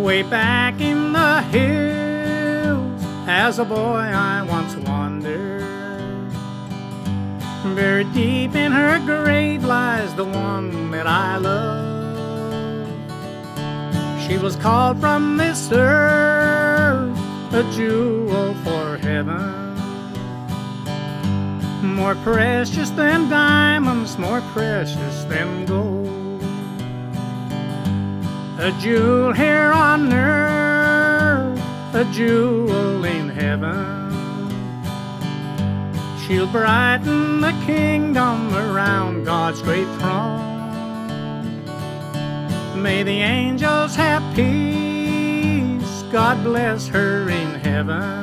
Way back in the hills, as a boy I once wandered. Buried deep in her grave lies the one that I love. She was called from this earth a jewel for heaven. More precious than diamonds, more precious than gold. A jewel here on earth, a jewel in heaven. She'll brighten the kingdom around God's great throne. May the angels have peace, God bless her in heaven.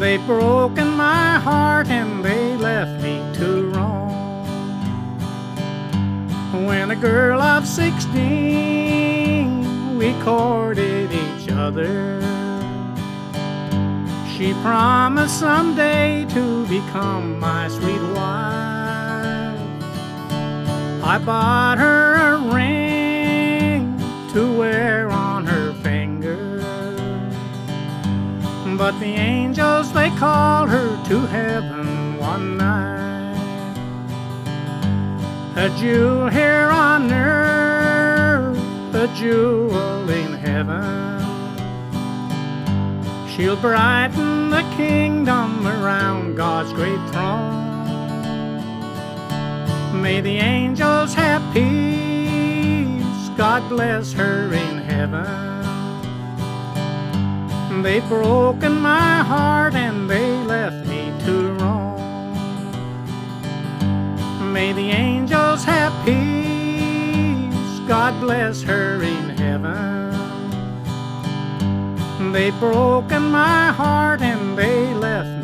They've broken my heart and they left me A girl of 16, we courted each other. She promised someday to become my sweet wife. I bought her a ring to wear on her finger. But the angels, they called her to heaven one night. A jewel here She'll brighten the kingdom around God's great throne. May the angels have peace, God bless her in heaven. They've broken my heart and they left me to roam. May the angels have peace. God bless her in heaven. They've broken my heart and they left